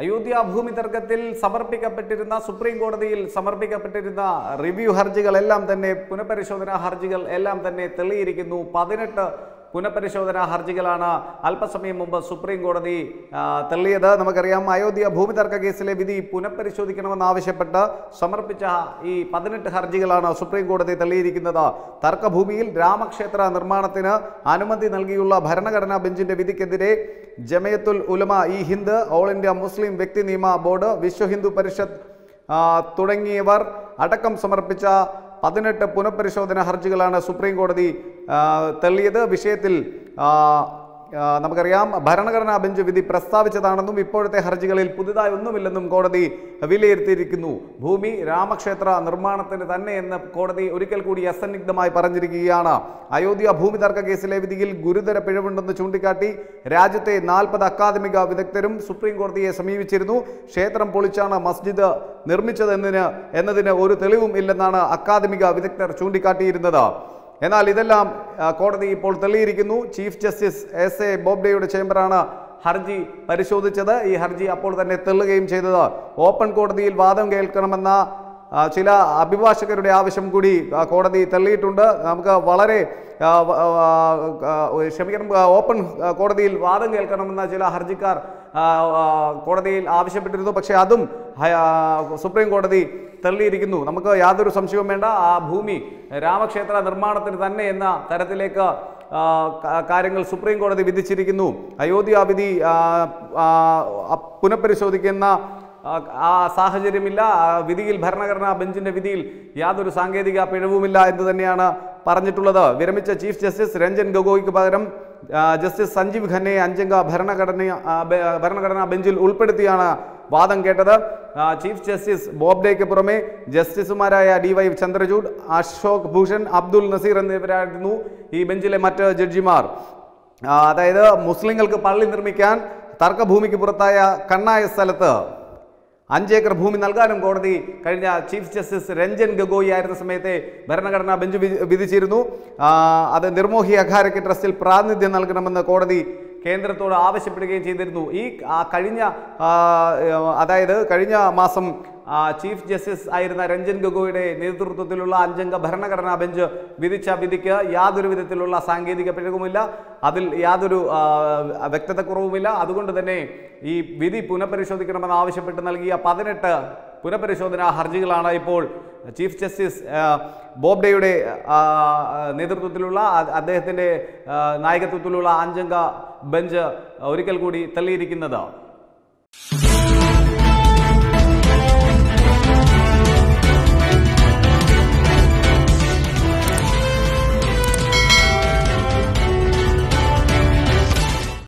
അയോധ്യ ഭൂമി തർക്കത്തിൽ സമർപ്പിക്കപ്പെട്ടിരുന്ന സുപ്രീം കോടതിയിൽ സമർപ്പിക്കപ്പെട്ടിരുന്ന റിവ്യൂ ഹർജികളെല്ലാം തന്നെ പുനഃപരിശോധനാ ഹർജികൾ എല്ലാം തന്നെ തെളിയിരിക്കുന്നു. പതിനെട്ട് പുനഃപരിശോധനാ ഹർജികളാണ് അല്പസമയം മുമ്പ് സുപ്രീം കോടതി തള്ളിയത്. നമുക്കറിയാം അയോധ്യ ഭൂമി തർക്ക കേസിലെ വിധി പുനഃപരിശോധിക്കണമെന്നാവശ്യപ്പെട്ട് സമർപ്പിച്ച ഈ പതിനെട്ട് ഹർജികളാണ് സുപ്രീം കോടതി തള്ളിയിരിക്കുന്നത്. തർക്കഭൂമിയിൽ രാമക്ഷേത്ര നിർമ്മാണത്തിന് അനുമതി നൽകിയുള്ള ഭരണഘടനാ ബെഞ്ചിന്റെ വിധിക്കെതിരെ ജമയത്തുൽ ഉലമ ഇ ഹിന്ദ് ഓൾ ഇന്ത്യ മുസ്ലിം വ്യക്തി നിയമ ബോർഡ് വിശ്വ ഹിന്ദു പരിഷത്ത് തുടങ്ങിയവർ അടക്കം സമർപ്പിച്ച പതിനെട്ട് പുനഃപരിശോധന ഹർജികളാണ് സുപ്രീം കോടതി തള്ളിയത് വിഷയത്തിൽ നമുക്കറിയാം ഭരണഘടനാ ബെഞ്ച് വിധി പ്രസ്താവിച്ചതാണെന്നും ഇപ്പോഴത്തെ ഹർജികളിൽ പുതുതായി ഒന്നുമില്ലെന്നും കോടതി വിലയിരുത്തിയിരിക്കുന്നു. ഭൂമി രാമക്ഷേത്ര നിർമ്മാണത്തിന് തന്നെ എന്ന് കോടതി ഒരിക്കൽ കൂടി അസന്നിഗ്ധമായി പറഞ്ഞിരിക്കുകയാണ്. അയോധ്യ ഭൂമി തർക്ക കേസിലെ വിധിയിൽ ഗുരുതര പിഴവുണ്ടെന്ന് ചൂണ്ടിക്കാട്ടി രാജ്യത്തെ നാൽപ്പത് അക്കാദമിക വിദഗ്ധരും സുപ്രീം കോടതിയെ സമീപിച്ചിരുന്നു. ക്ഷേത്രം പൊളിച്ചാണ് മസ്ജിദ് നിർമ്മിച്ചതെന്നതിന് എന്നതിന് ഒരു തെളിവും ഇല്ലെന്നാണ് അക്കാദമിക വിദഗ്ധർ ചൂണ്ടിക്കാട്ടിയിരുന്നത്. എന്നാൽ ഇതെല്ലാം കോടതി ഇപ്പോൾ തെളിയിരിക്കുന്നു. ചീഫ് ജസ്റ്റിസ് എസ് എ ബോബ്ഡെയുടെ ചേംബറാണ് ഹർജി പരിശോധിച്ചത്. ഈ ഹർജി അപ്പോൾ തന്നെ തെള്ളുകയും ചെയ്തത്. ഓപ്പൺ കോടതിയിൽ വാദം കേൾക്കണമെന്ന ചില അഭിഭാഷകരുടെ ആവശ്യം കൂടി കോടതി തള്ളിയിട്ടുണ്ട് നമുക്ക് വളരെ ക്ഷമിക്കണം ഓപ്പൺ കോടതിയിൽ വാദം കേൾക്കണമെന്ന ചില ഹർജിക്കാർ കോടതിയിൽ ആവശ്യപ്പെട്ടിരുന്നു. പക്ഷേ അതും സുപ്രീം കോടതി തള്ളിയിരിക്കുന്നു. നമുക്ക് യാതൊരു സംശയവും വേണ്ട. ആ ഭൂമി രാമക്ഷേത്ര നിർമ്മാണത്തിന് തന്നെ എന്ന തരത്തിലേക്ക് കാര്യങ്ങൾ സുപ്രീം കോടതി വിധിച്ചിരിക്കുന്നു. അയോധ്യ വിധി പുനഃപരിശോധിക്കുന്ന ആ, സാഹചര്യമില്ല. വിധിയിൽ ഭരണഘടനാ ബെഞ്ചിന്റെ വിധിയിൽ യാതൊരു സാങ്കേതിക പിഴവുമില്ല എന്ന് തന്നെയാണ് പറഞ്ഞിട്ടുള്ളത്. വിരമിച്ച ചീഫ് ജസ്റ്റിസ് രഞ്ജൻ ഗൊഗോയ്ക്ക് പകരം ജസ്റ്റിസ് സഞ്ജീവ് ഖന്നയെ അഞ്ചംഗ ഭരണഘടന ഭരണഘടനാ ബെഞ്ചിൽ ഉൾപ്പെടുത്തിയാണ് വാദം കേട്ടത് ചീഫ് ജസ്റ്റിസ് ബോബ്ഡേക്ക് പുറമെ ജസ്റ്റിസുമാരായ ഡി വൈ ചന്ദ്രചൂഡ് അശോക് ഭൂഷൺ അബ്ദുൽ നസീർ എന്നിവരായിരുന്നു ഈ ബെഞ്ചിലെ മറ്റ് ജഡ്ജിമാർ. അതായത് മുസ്ലിങ്ങൾക്ക് പള്ളി നിർമ്മിക്കാൻ തർക്കഭൂമിക്ക് പുറത്തായ കണ്ണായ സ്ഥലത്ത് അഞ്ചേക്കർ ഭൂമി നൽകാനും കോടതി കഴിഞ്ഞ ചീഫ് ജസ്റ്റിസ് രഞ്ജൻ ഗഗോയി ആയിരുന്ന സമയത്തെ ഭരണഘടനാ ബെഞ്ച് വിധി- വിധിച്ചിരുന്നു. അത് നിർമോഹി അഖാരയ്ക്ക് ട്രസ്റ്റിൽ പ്രാതിനിധ്യം നൽകണമെന്ന് കോടതി കേന്ദ്രത്തോട് ആവശ്യപ്പെടുകയും ചെയ്തിരുന്നു. ഈ കഴിഞ്ഞ അതായത് കഴിഞ്ഞ മാസം ചീഫ് ജസ്റ്റിസ് ആയിരുന്ന രഞ്ജൻ ഗൊഗോയുടെ നേതൃത്വത്തിലുള്ള അഞ്ചംഗ ഭരണഘടനാ ബെഞ്ച് വിധിച്ച വിധിക്ക് യാതൊരു വിധത്തിലുള്ള സാങ്കേതിക പിഴകുമില്ല അതിൽ യാതൊരു വ്യക്തതക്കുറവുമില്ല. അതുകൊണ്ട് തന്നെ ഈ വിധി പുനഃപരിശോധിക്കണമെന്ന് ആവശ്യപ്പെട്ട് നൽകിയ പതിനെട്ട് പുനഃപരിശോധനാ ഹർജികളാണ് ഇപ്പോൾ ചീഫ് ജസ്റ്റിസ് ബോബ്ഡെയുടെ നേതൃത്വത്തിലുള്ള അദ്ദേഹത്തിന്റെ നായകത്വത്തിലുള്ള അഞ്ചംഗ ബെഞ്ച് ഒരിക്കൽ കൂടി തള്ളിയിരിക്കുന്നത്.